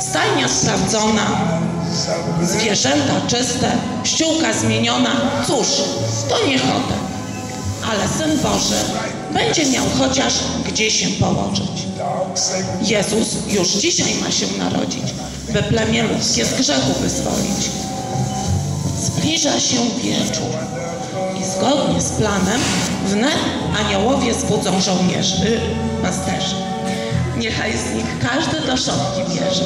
Stajnia sprawdzona, zwierzęta czyste, ściółka zmieniona. Cóż, to nie. Ale Syn Boży będzie miał chociaż gdzie się położyć. Jezus już dzisiaj ma się narodzić, by plemię ludzkie z grzechu wyzwolić. Zbliża się wieczór i zgodnie z planem wnet aniołowie zbudzą żołnierzy, y, pasterzy. Niechaj z nich każdy do szopki bierze.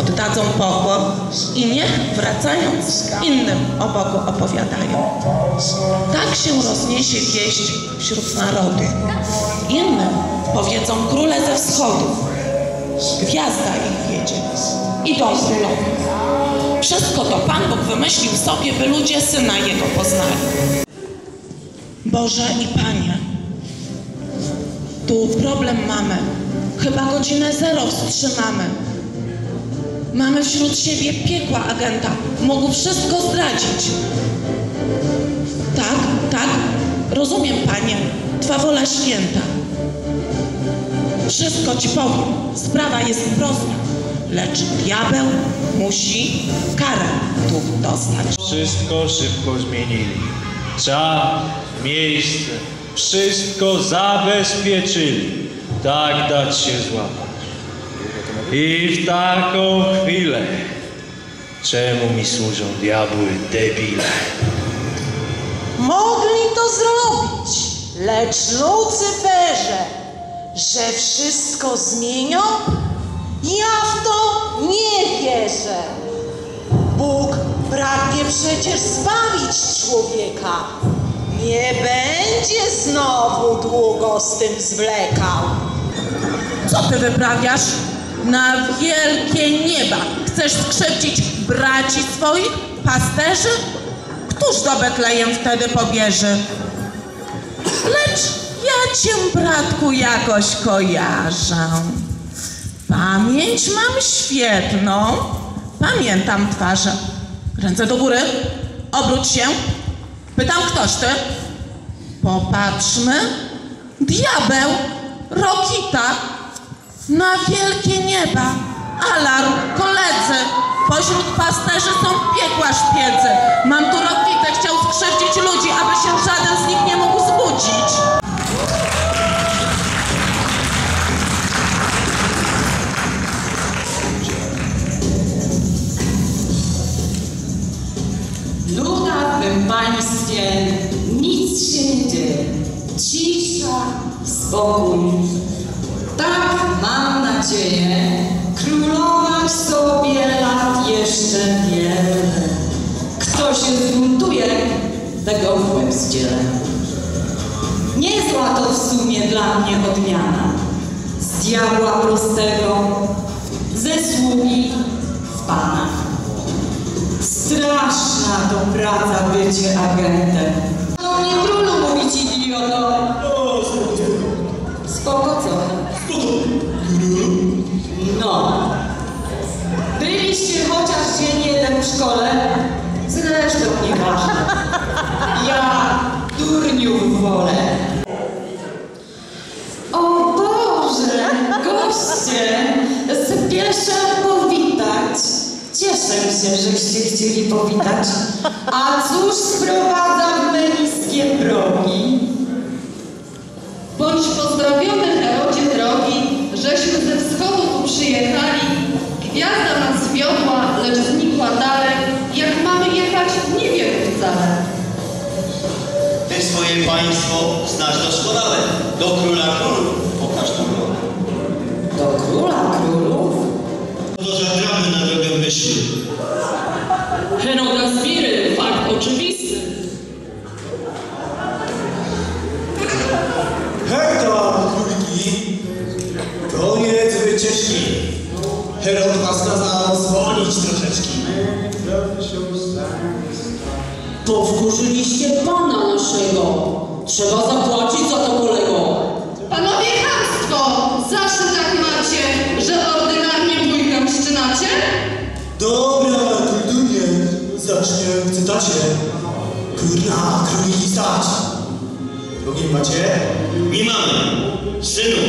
Oddadzą pokłon i niech wracając innym o Bogu opowiadają. Tak się rozniesie wieść wśród narodu. Innym powiedzą króle ze wschodu. Gwiazda ich wiedzie. Idą królowie. Wszystko to Pan Bóg wymyślił sobie, by ludzie Syna Jego poznali. Boże i Panie, tu problem mamy. Chyba godzinę zero wstrzymamy. Mamy wśród siebie piekła agenta. Mógł wszystko zdradzić. Tak, tak, rozumiem, Panie. Twa wola święta. Wszystko Ci powiem. Sprawa jest prosta. Lecz diabeł musi karę tu dostać. Wszystko szybko zmienili. Czas, miejsce, wszystko zabezpieczyli. Tak dać się złapać. I w taką chwilę, czemu mi służą diabły debile? Mogli to zrobić, lecz Lucyferze, że wszystko zmienią? Ja w to nie wierzę. Bóg pragnie przecież zbawić człowieka. Nie będzie znowu długo z tym zwlekał. Co ty wyprawiasz? Na wielkie nieba. Chcesz skrzywdzić braci swoich, pasterzy? Któż do Betlejem wtedy pobierze? Lecz ja cię, bratku, jakoś kojarzę. Pamięć mam świetną. Pamiętam twarze. Ręce do góry. Obróć się. Pytam, ktoś ty? Popatrzmy. Diabeł, Rokita, na wielkie nieba. Alarm, koledzy, pośród pasterzy są piekła szpiedzy. Mam tu Rokitę, chciał skrzywdzić ludzi, aby się żaden z nich nie mógł zbudzić. Spokój. Tak, mam nadzieję, królować sobie lat jeszcze wiele. Kto się zbuntuje, tego w łeb zdzielę. Niezła to w sumie dla mnie odmiana. Z diabła prostego, ze sługi w pana. Straszna to praca bycie agentem. No nie trudno mówić idioto. Spoko co? No. Byliście chociaż dzień jeden w szkole? Zresztą nieważne. Ja durniów wolę. O Boże, goście, spieszę powitać. Cieszę się, żeście chcieli powitać. A cóż sprowadza w me niskie progi? Bądź pozdrowiony Herodzie drogi, żeśmy ze wschodu tu przyjechali. Gwiazda nas zwiodła, lecz znikła dalej. Jak mamy jechać, nie wiemy wcale. Ty swoje państwo znasz doskonale. Do króla królów pokaż nam go. Do króla królów? Was kazał zwolnić troszeczkę. Powkurzyliście pana naszego. Trzeba zapłacić za to kolego. Panowie chamstwo! Zawsze tak macie, że ordynarnie bójkę wszczynacie? Dobra, kulturnie, zacznę w cytacie. Kurna, króliki stać. Ogień macie? Nie mamy. Synu,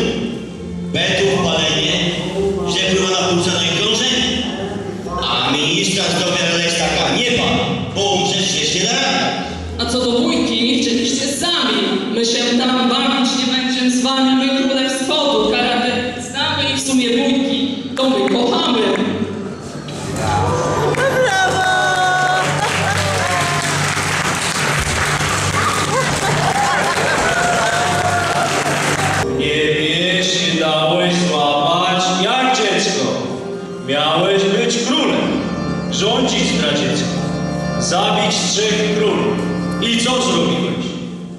betów palenie, że króla napłucana i krąże I straż dopiero jest taka, nie pan, bo umrzeć się da. A co do bójki, wczyliście sami. My się tam bawić nie będziemy z wami, my króle wschodu, karate znamy i w sumie bójki, to my kochamy. Zabić trzech królów. I co zrobiłeś?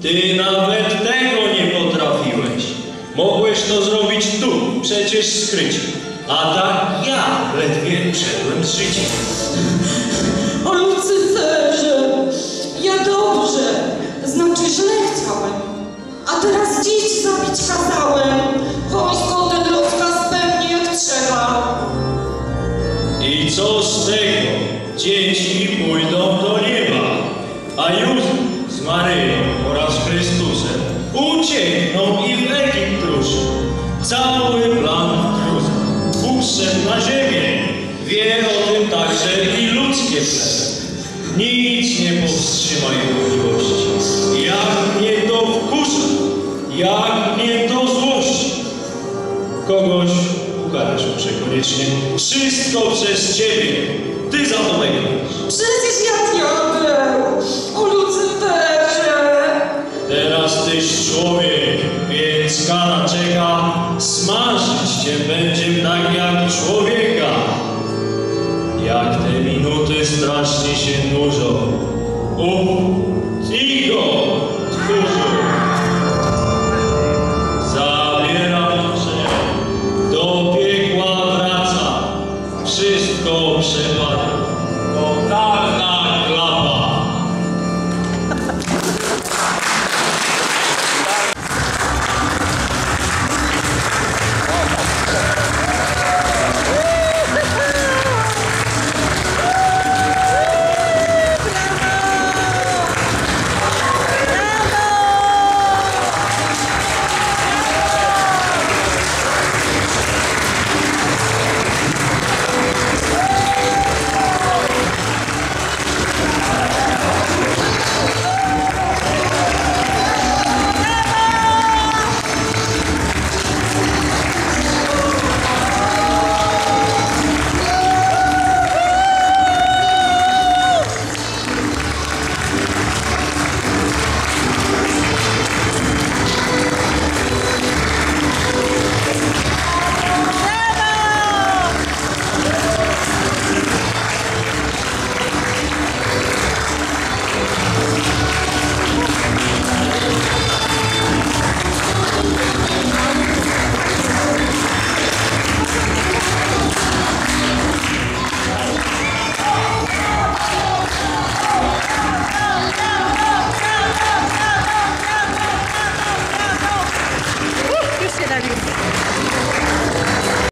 Ty nawet tego nie potrafiłeś. Mogłeś to zrobić tu, przecież skrycie. A tak ja ledwie wszedłem z życiem. O Józef z Maryją oraz Chrystusem uciekną i w Egipt ruszy. Cały plan wkrótce. Bóg na ziemię. Wie o tym także i ludzkie plemię. Nic nie powstrzyma jego miłości. Jak mnie to wkurza, jak mnie to złości. Kogoś ukarasz muszę koniecznie. Wszystko przez ciebie. Ty za to będziesz. Przecież ja diabeł, o Lucyferze. Tyś człowiek, więc kara czeka. Smażyć cię będzie tak jak człowieka. Jak te minuty strasznie się nużą. Uf,